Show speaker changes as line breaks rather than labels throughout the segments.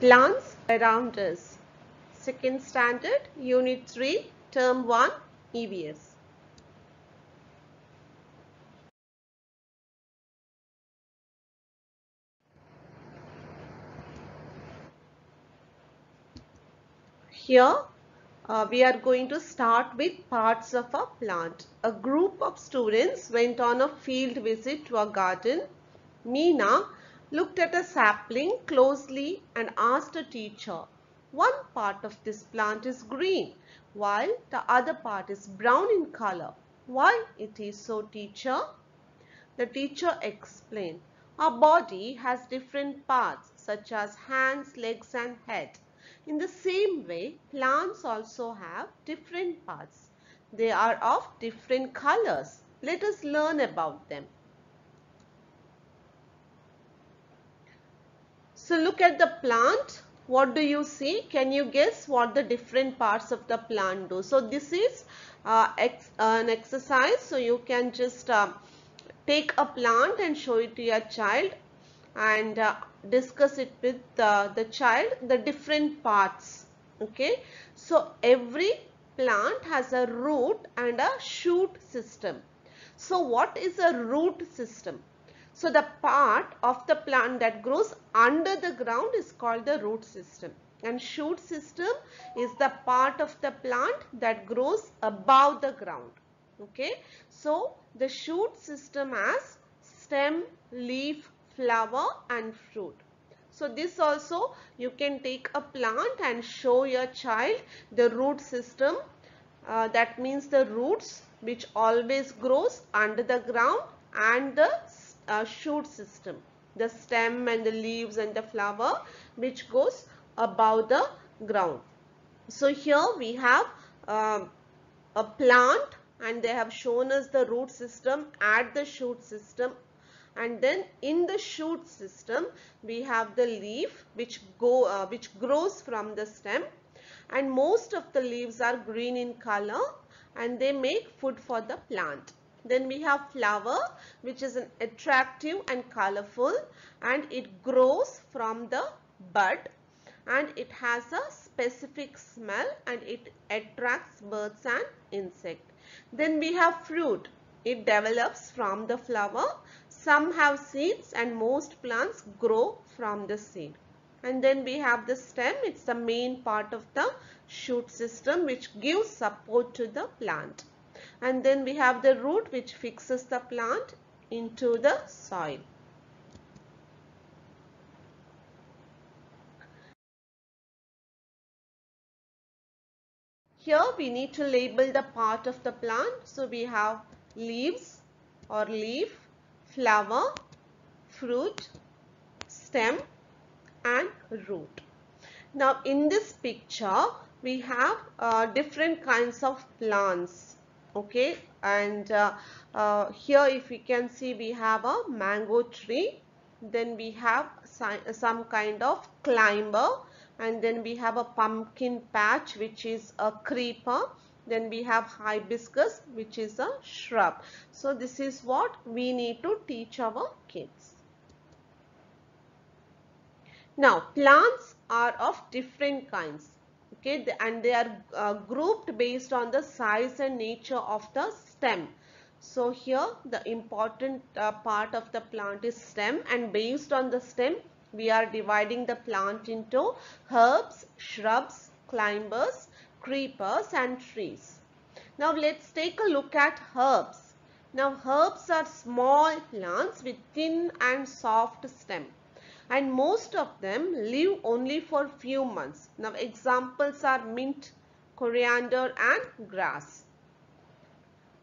Plants around us. Second standard, unit 3, term 1, EVS. Here uh, we are going to start with parts of a plant. A group of students went on a field visit to a garden. Meena looked at a sapling closely and asked a teacher, one part of this plant is green while the other part is brown in color. Why it is so teacher? The teacher explained, our body has different parts such as hands, legs and head. In the same way, plants also have different parts. They are of different colors. Let us learn about them. So look at the plant. What do you see? Can you guess what the different parts of the plant do? So this is uh, ex an exercise. So you can just uh, take a plant and show it to your child and uh, discuss it with the child the different parts okay so every plant has a root and a shoot system so what is a root system so the part of the plant that grows under the ground is called the root system and shoot system is the part of the plant that grows above the ground okay so the shoot system has stem leaf flower and fruit. So this also you can take a plant and show your child the root system. Uh, that means the roots which always grows under the ground and the uh, shoot system. The stem and the leaves and the flower which goes above the ground. So here we have uh, a plant and they have shown us the root system at the shoot system and then in the shoot system we have the leaf which go uh, which grows from the stem and most of the leaves are green in color and they make food for the plant then we have flower which is an attractive and colorful and it grows from the bud and it has a specific smell and it attracts birds and insect then we have fruit it develops from the flower some have seeds and most plants grow from the seed. And then we have the stem. It's the main part of the shoot system which gives support to the plant. And then we have the root which fixes the plant into the soil. Here we need to label the part of the plant. So we have leaves or leaf flower, fruit, stem and root. Now in this picture we have uh, different kinds of plants okay and uh, uh, here if we can see we have a mango tree then we have some kind of climber and then we have a pumpkin patch which is a creeper then we have hibiscus which is a shrub. So this is what we need to teach our kids. Now plants are of different kinds okay and they are uh, grouped based on the size and nature of the stem. So here the important uh, part of the plant is stem and based on the stem we are dividing the plant into herbs, shrubs, climbers, creepers and trees. Now let's take a look at herbs. Now herbs are small plants with thin and soft stem and most of them live only for few months. Now examples are mint, coriander and grass.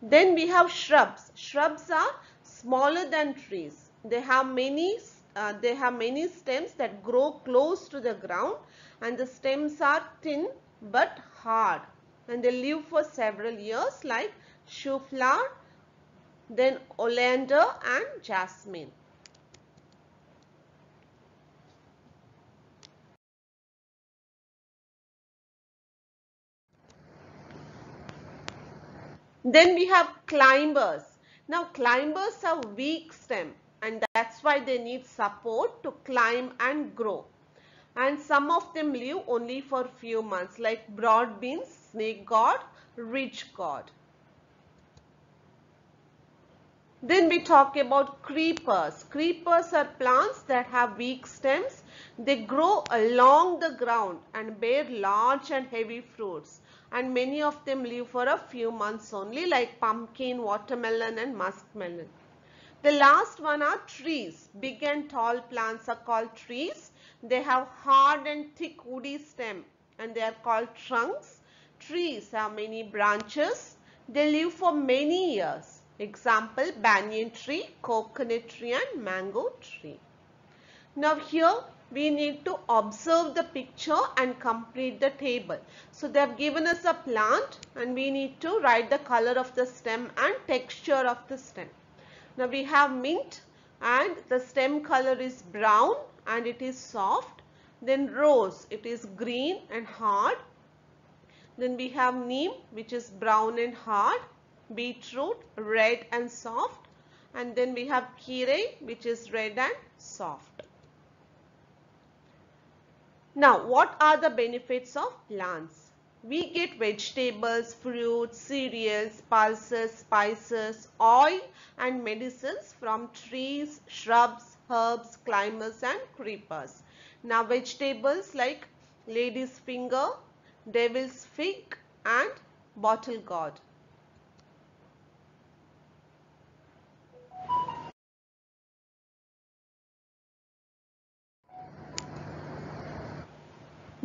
Then we have shrubs. Shrubs are smaller than trees. They have many uh, they have many stems that grow close to the ground and the stems are thin but hard and they live for several years like shoe flower, then oleander and jasmine. Then we have climbers. Now climbers have weak stem and that's why they need support to climb and grow. and some of them live only for few months like broad beans, snake gourd, ridge gourd. Then we talk about creepers. Creepers are plants that have weak stems. They grow along the ground and bear large and heavy fruits. And many of them live for a few months only like pumpkin, watermelon and muskmelon. The last one are trees. Big and tall plants are called trees. They have hard and thick woody stem and they are called trunks. Trees have many branches. They live for many years. Example, banyan tree, coconut tree and mango tree. Now here we need to observe the picture and complete the table. So they have given us a plant and we need to write the color of the stem and texture of the stem. Now we have mint and the stem color is brown and it is soft. Then rose, it is green and hard. Then we have neem which is brown and hard beetroot red and soft and then we have kire which is red and soft. Now what are the benefits of plants? We get vegetables, fruits, cereals, pulses, spices, oil and medicines from trees, shrubs, herbs, climbers and creepers. Now vegetables like lady's finger, devil's fig and bottle gourd.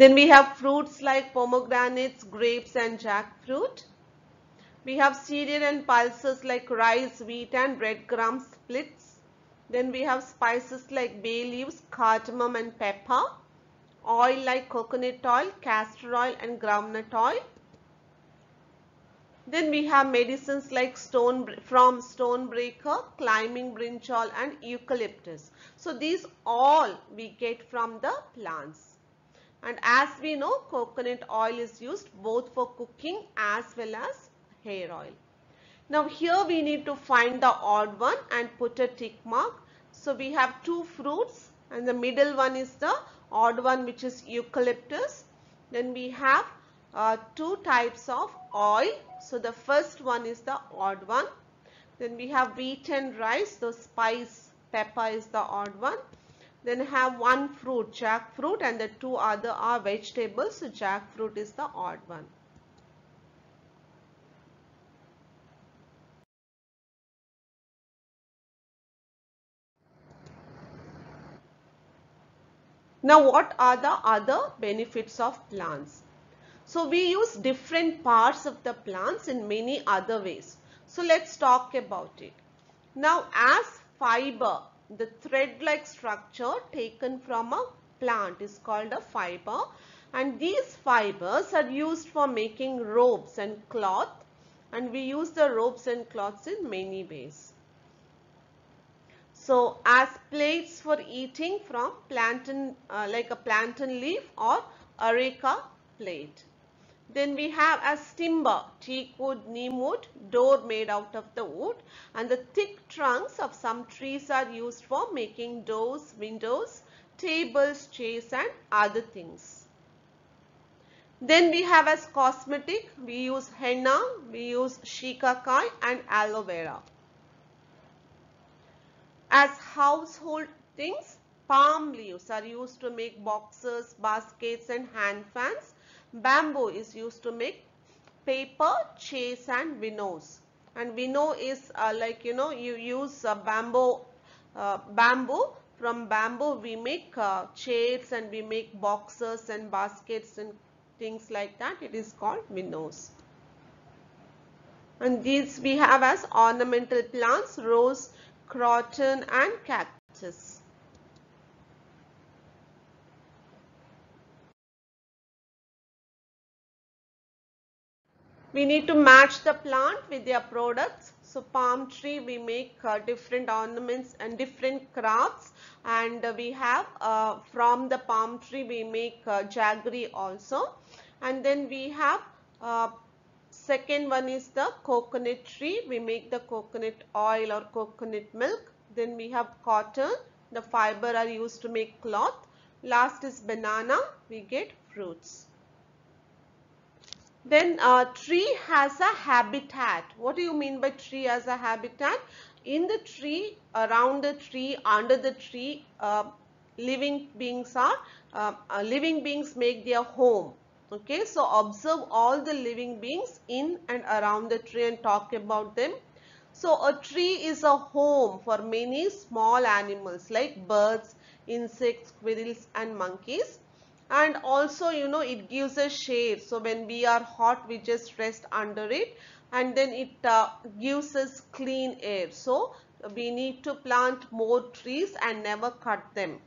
Then we have fruits like pomegranates, grapes and jackfruit. We have cereal and pulses like rice, wheat and breadcrumb splits. Then we have spices like bay leaves, cardamom and pepper. Oil like coconut oil, castor oil and groundnut oil. Then we have medicines like stone from stonebreaker, climbing brinjal and eucalyptus. So these all we get from the plants. And as we know coconut oil is used both for cooking as well as hair oil. Now here we need to find the odd one and put a tick mark. So we have two fruits and the middle one is the odd one which is eucalyptus. Then we have uh, two types of oil. So the first one is the odd one. Then we have wheat and rice. So spice pepper is the odd one. Then have one fruit, jackfruit and the two other are vegetables. So jackfruit is the odd one. Now what are the other benefits of plants? So we use different parts of the plants in many other ways. So let's talk about it. Now as fiber the thread-like structure taken from a plant is called a fiber and these fibers are used for making ropes and cloth and we use the ropes and cloths in many ways. So as plates for eating from plantain uh, like a plantain leaf or areca plate. Then we have as timber, teak wood, neem wood, door made out of the wood and the thick trunks of some trees are used for making doors, windows, tables, chairs and other things. Then we have as cosmetic, we use henna, we use shikakai and aloe vera. As household things, palm leaves are used to make boxes, baskets and hand fans Bamboo is used to make paper, chase and winnows. And winnow is uh, like you know you use uh, bamboo, uh, bamboo. From bamboo we make uh, chairs and we make boxes and baskets and things like that. It is called winnows. And these we have as ornamental plants, rose, croton and cactus. We need to match the plant with their products. So palm tree we make uh, different ornaments and different crafts and uh, we have uh, from the palm tree we make uh, jaggery also and then we have uh, second one is the coconut tree we make the coconut oil or coconut milk then we have cotton the fiber are used to make cloth Last is banana. We get fruits. Then a tree has a habitat. What do you mean by tree as a habitat? In the tree, around the tree, under the tree, uh, living beings are, uh, uh, living beings make their home. Okay, so observe all the living beings in and around the tree and talk about them. So a tree is a home for many small animals like birds, insects, squirrels and monkeys and also you know it gives a shade. So when we are hot we just rest under it. And then it uh, gives us clean air. So we need to plant more trees and never cut them.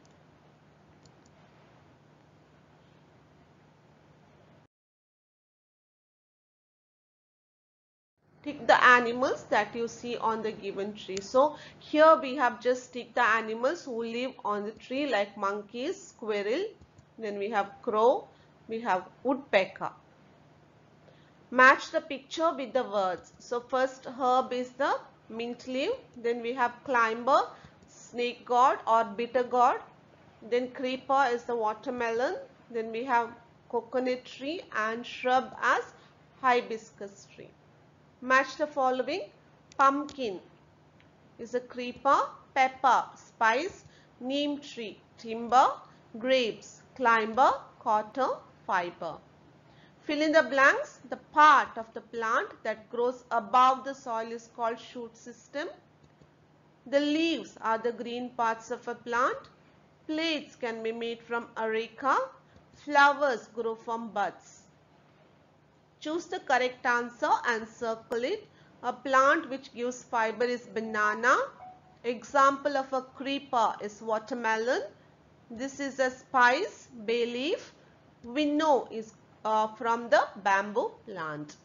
Tick the animals that you see on the given tree. So here we have just ticked the animals who live on the tree like monkeys, squirrel, then we have crow, we have woodpecker. Match the picture with the words. So first herb is the mint leaf, then we have climber, snake gourd or bitter gourd. then creeper is the watermelon, then we have coconut tree and shrub as hibiscus tree. Match the following. Pumpkin is a creeper, pepper, spice, neem tree, timber, grapes, climber, cotton, fiber. Fill in the blanks. The part of the plant that grows above the soil is called shoot system. The leaves are the green parts of a plant. Plates can be made from areca. Flowers grow from buds. Choose the correct answer and circle it. A plant which gives fiber is banana. Example of a creeper is watermelon. This is a spice, bay leaf. We know is uh, from the bamboo plant.